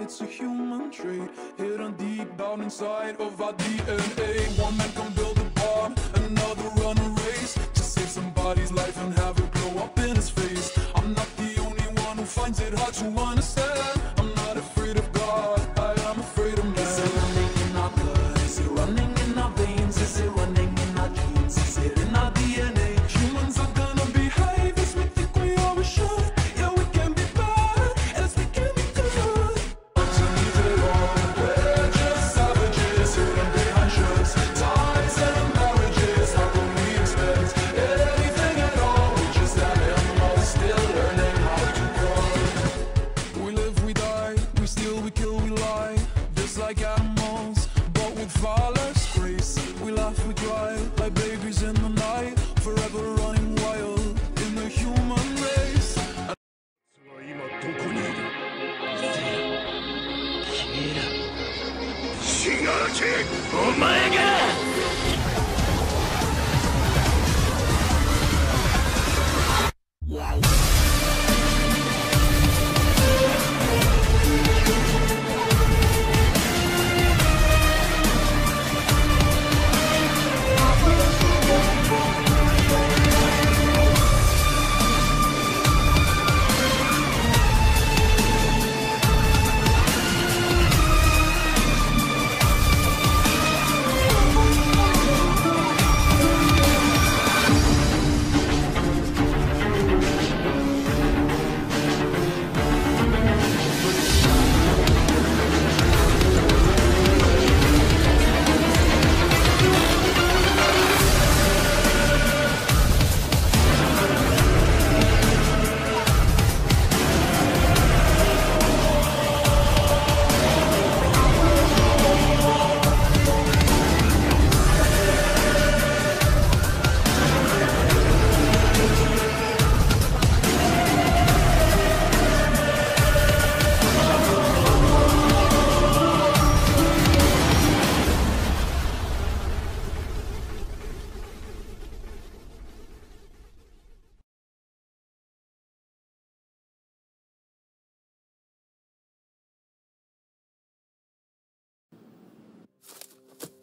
it's a human trait. Hidden deep down inside of our DNA One man can build a bomb, another run a race To save somebody's life and have it blow up in his face. I'm not the only one who finds it hard to understand but with far less grace We laugh, we cry, like babies in the night Forever running wild in the human race は今どこにいるせや消えろシガーチお前が「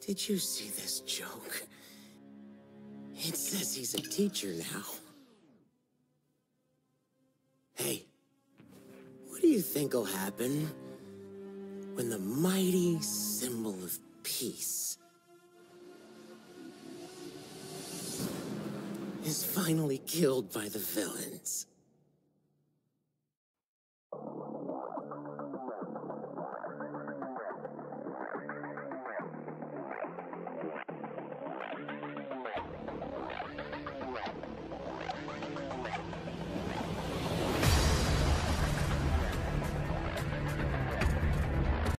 Did you see this joke? It says he's a teacher now. Hey, what do you think will happen when the mighty symbol of peace is finally killed by the villains?